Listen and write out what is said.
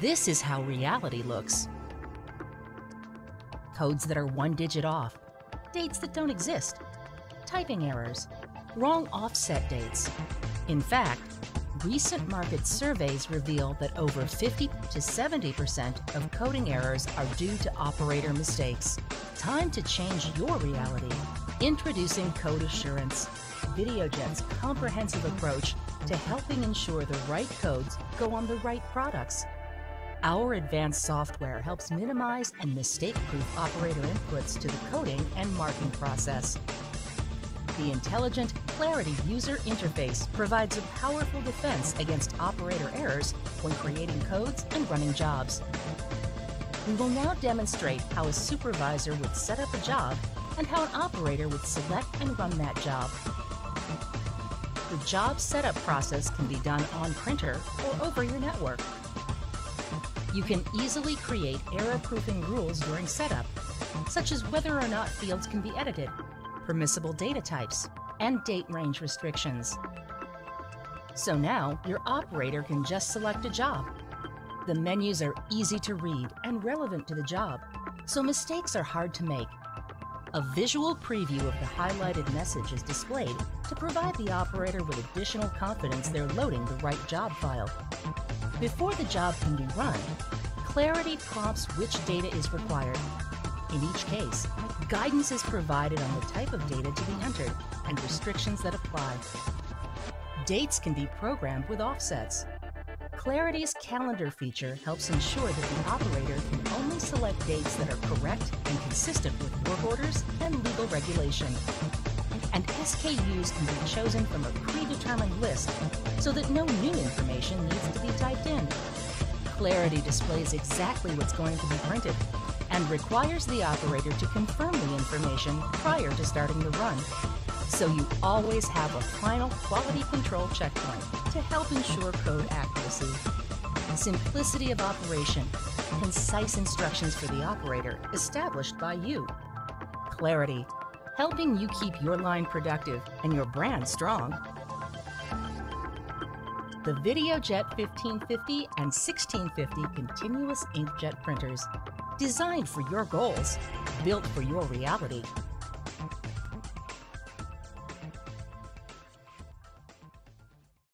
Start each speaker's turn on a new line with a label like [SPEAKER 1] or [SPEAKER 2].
[SPEAKER 1] This is how reality looks. Codes that are one digit off, dates that don't exist, typing errors, wrong offset dates. In fact, recent market surveys reveal that over 50 to 70% of coding errors are due to operator mistakes. Time to change your reality. Introducing Code Assurance, VideoJet's comprehensive approach to helping ensure the right codes go on the right products. Our advanced software helps minimize and mistake-proof operator inputs to the coding and marking process. The intelligent Clarity user interface provides a powerful defense against operator errors when creating codes and running jobs. We will now demonstrate how a supervisor would set up a job and how an operator would select and run that job. The job setup process can be done on printer or over your network. You can easily create error-proofing rules during setup, such as whether or not fields can be edited, permissible data types, and date range restrictions. So now your operator can just select a job. The menus are easy to read and relevant to the job, so mistakes are hard to make. A visual preview of the highlighted message is displayed to provide the operator with additional confidence they're loading the right job file. Before the job can be run, Clarity prompts which data is required. In each case, guidance is provided on the type of data to be entered and restrictions that apply. Dates can be programmed with offsets. Clarity's calendar feature helps ensure that the operator can only select dates that are correct and consistent with work orders and legal regulation. And SKUs can be chosen from a predetermined list so that no new information needs to be typed in. Clarity displays exactly what's going to be printed and requires the operator to confirm the information prior to starting the run so you always have a final quality control checkpoint to help ensure code accuracy. Simplicity of operation, concise instructions for the operator established by you. Clarity, helping you keep your line productive and your brand strong. The VideoJet 1550 and 1650 continuous inkjet printers, designed for your goals, built for your reality,